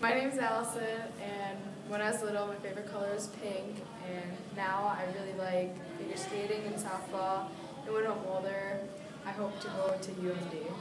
My name is Allison, and when I was little, my favorite color was pink, and now I really like figure skating and softball. And when I'm older, I hope to go to UMD.